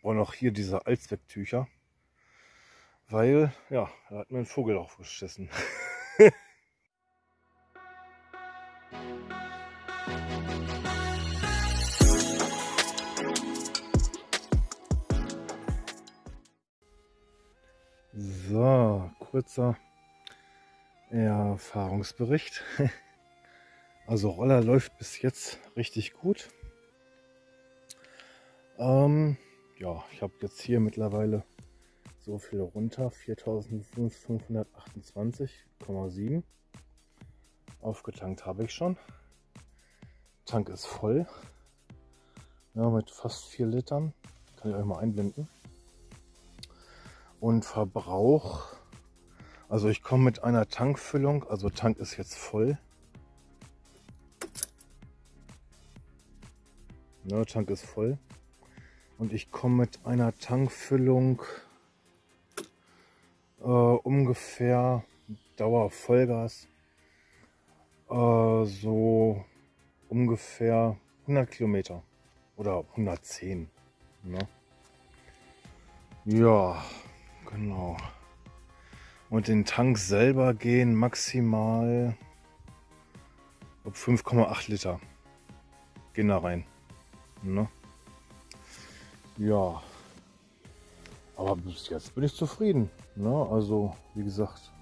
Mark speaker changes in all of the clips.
Speaker 1: brauche noch hier diese Allzwecktücher. Weil, ja, da hat mir ein Vogel aufgeschissen. so, kurzer Erfahrungsbericht. Also Roller läuft bis jetzt richtig gut. Ähm, ja, ich habe jetzt hier mittlerweile so viel runter, 4528,7. Aufgetankt habe ich schon. Tank ist voll. Ja, mit fast 4 Litern. Kann ich euch mal einblenden. Und Verbrauch, also ich komme mit einer Tankfüllung, also Tank ist jetzt voll. Ja, Tank ist voll. Und ich komme mit einer Tankfüllung äh, ungefähr Dauer Vollgas äh, so ungefähr 100 Kilometer oder 110. Ne? Ja, genau. Und den Tank selber gehen maximal 5,8 Liter. Gehen da rein. Ne? Ja. Aber bis jetzt bin ich zufrieden. Ne? Also, wie gesagt,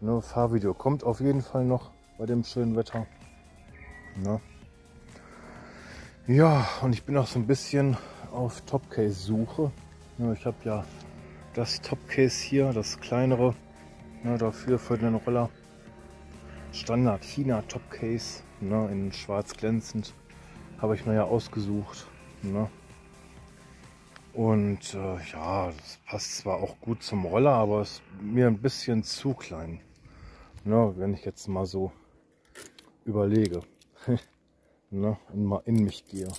Speaker 1: ne, Fahrvideo kommt auf jeden Fall noch bei dem schönen Wetter. Ne? Ja, und ich bin auch so ein bisschen auf Topcase-Suche. Ja, ich habe ja das Topcase hier, das kleinere, ne, dafür für den Roller. Standard China Topcase, ne, in schwarz glänzend, habe ich mir ja ausgesucht. Ne. Und äh, ja, das passt zwar auch gut zum Roller, aber ist mir ein bisschen zu klein. Ne, wenn ich jetzt mal so überlege ne, und mal in mich gehe.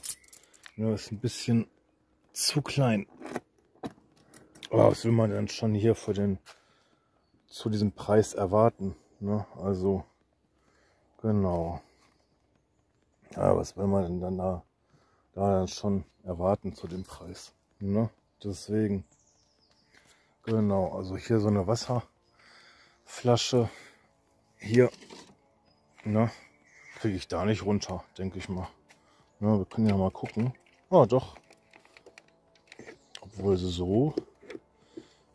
Speaker 1: Ne, ist ein bisschen zu klein. Aber was will man denn schon hier für den zu diesem Preis erwarten? Ne? Also genau. Ja, was will man denn dann da, da dann schon erwarten zu dem Preis? Ne? Deswegen. Genau, also hier so eine Wasserflasche. Hier, ne, kriege ich da nicht runter, denke ich mal. Ne, wir können ja mal gucken. Ah, doch. Obwohl so.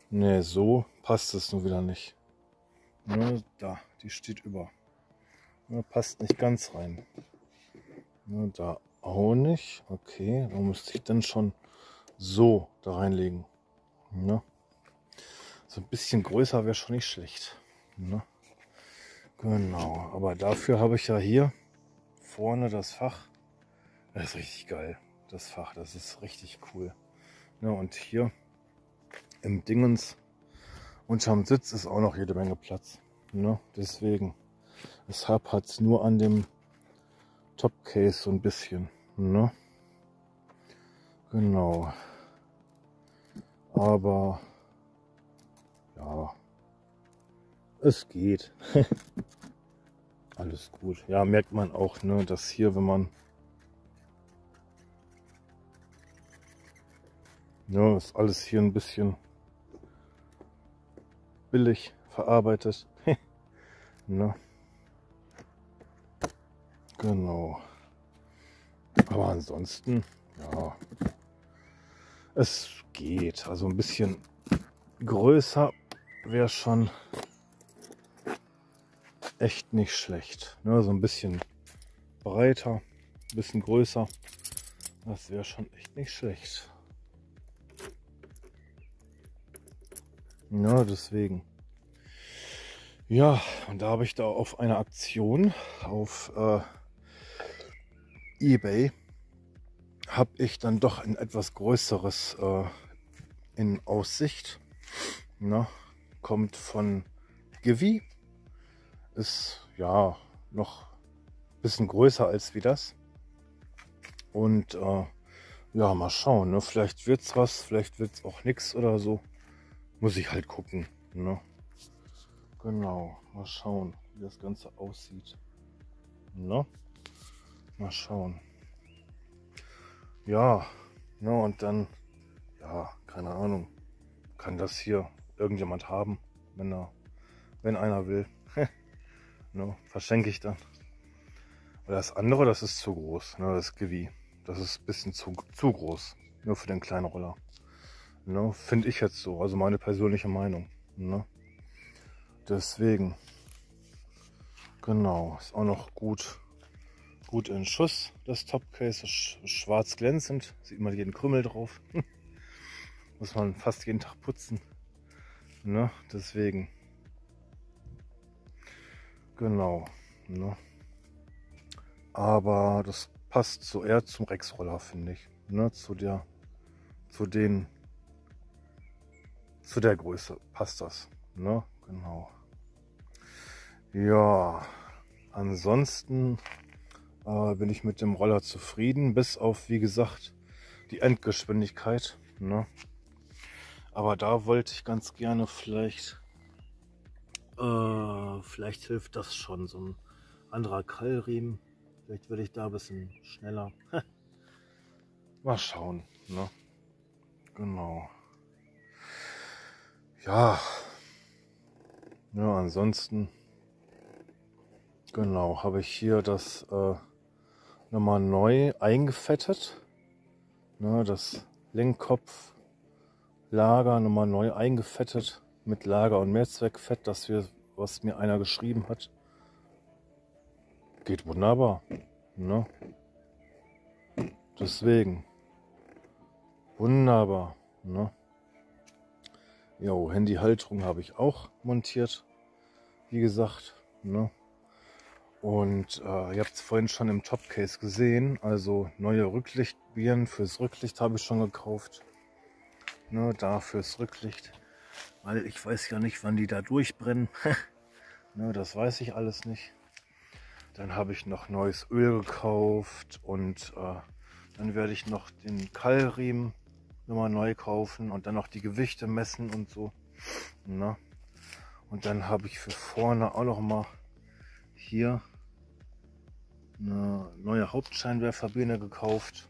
Speaker 1: Ne, so passt es nur wieder nicht. Ne, da, die steht über. Ne, passt nicht ganz rein. Ne, da auch nicht. Okay, da müsste ich dann schon so da reinlegen. Ne? So ein bisschen größer wäre schon nicht schlecht. Ne? Genau, aber dafür habe ich ja hier vorne das Fach. Das ist richtig geil, das Fach, das ist richtig cool. Ne? Und hier im Dingens unterm Sitz ist auch noch jede Menge Platz. Ne? Deswegen, deshalb hat es nur an dem Topcase so ein bisschen. Ne? Genau. Aber ja, es geht. Alles gut. Ja, merkt man auch, ne, dass hier, wenn man ja, ist alles hier ein bisschen billig verarbeitet. ne? Genau. Aber ansonsten, ja, es geht. Also ein bisschen größer wäre schon echt nicht schlecht. Ne, so ein bisschen breiter, ein bisschen größer. Das wäre schon echt nicht schlecht. Ja, deswegen. Ja, und da habe ich da auf eine Aktion auf äh, eBay habe ich dann doch ein etwas größeres äh, in Aussicht. Na, kommt von Givi. Ist ja noch ein bisschen größer als wie das. Und äh, ja, mal schauen. Ne? Vielleicht es was, vielleicht wird es auch nichts oder so. Muss ich halt gucken. Ne? Genau, mal schauen, wie das Ganze aussieht. Ne? Mal schauen. Ja, Ne, und dann, ja, keine Ahnung, kann das hier irgendjemand haben, wenn er, wenn einer will. ne, verschenke ich dann. Weil das andere, das ist zu groß, ne, das Gewie. Das ist ein bisschen zu, zu groß, nur für den kleinen Roller. Ne, Finde ich jetzt so, also meine persönliche Meinung. Ne? Deswegen, genau, ist auch noch gut gut in Schuss, das Topcase, schwarz glänzend, sieht man jeden Krümmel drauf. Muss man fast jeden Tag putzen. Ne? Deswegen. Genau. Ne? Aber das passt so eher zum Rex-Roller, finde ich. Ne? Zu der, zu den, zu der Größe passt das. Ne? Genau. Ja, ansonsten äh, bin ich mit dem Roller zufrieden, bis auf, wie gesagt, die Endgeschwindigkeit. Ne? Aber da wollte ich ganz gerne vielleicht, äh, vielleicht hilft das schon, so ein anderer Keilriemen. Vielleicht werde ich da ein bisschen schneller. Mal schauen. Ne? Genau. Ja. Ja, ansonsten, genau, habe ich hier das äh, nochmal neu eingefettet. Ne, das Lenkkopflager nochmal neu eingefettet mit Lager- und Mehrzweckfett, das wir, was mir einer geschrieben hat. Geht wunderbar. Ne? Deswegen. Wunderbar. Ne? Jo, Handyhalterung habe ich auch montiert. Wie gesagt. Ne? Und äh, ihr habt es vorhin schon im Topcase gesehen. Also neue Rücklichtbirnen fürs Rücklicht habe ich schon gekauft. Ne, da fürs Rücklicht. Weil ich weiß ja nicht, wann die da durchbrennen. ne, das weiß ich alles nicht. Dann habe ich noch neues Öl gekauft und äh, dann werde ich noch den Keilriemen nochmal neu kaufen und dann noch die Gewichte messen und so. Ne? Und dann habe ich für vorne auch noch mal hier eine neue Hauptscheinwerferbirne gekauft.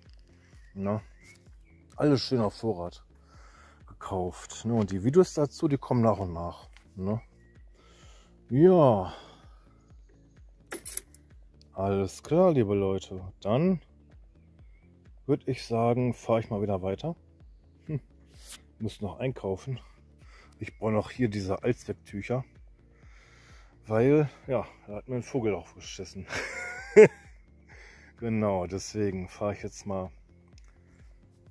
Speaker 1: Ne? Alles schön auf Vorrat gekauft. Ne? Und die Videos dazu, die kommen nach und nach. Ne? Ja. Alles klar, liebe Leute. Dann würde ich sagen, fahre ich mal wieder weiter. Hm. Muss noch einkaufen. Ich brauche noch hier diese Allzwecktücher. Weil, ja, da hat mir ein Vogel aufgeschissen. Genau, deswegen fahre ich jetzt mal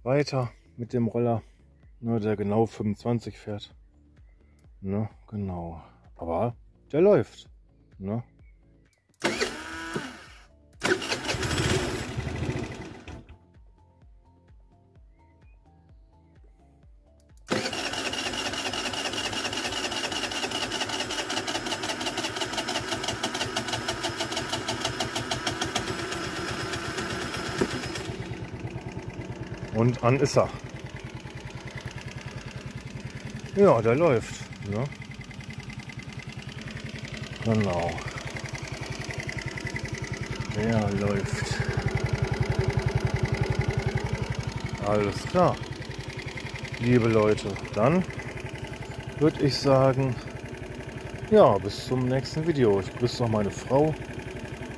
Speaker 1: weiter mit dem Roller, ne, der genau 25 fährt. Ne, genau. Aber der läuft. Ne? Und an ist er. Ja, der läuft. Ne? Genau. Der läuft. Alles klar. Liebe Leute, dann würde ich sagen, ja, bis zum nächsten Video. Ich grüße noch meine Frau,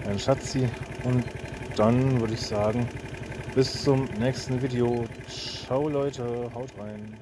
Speaker 1: mein Schatzi und dann würde ich sagen, bis zum nächsten Video. Ciao Leute, haut rein.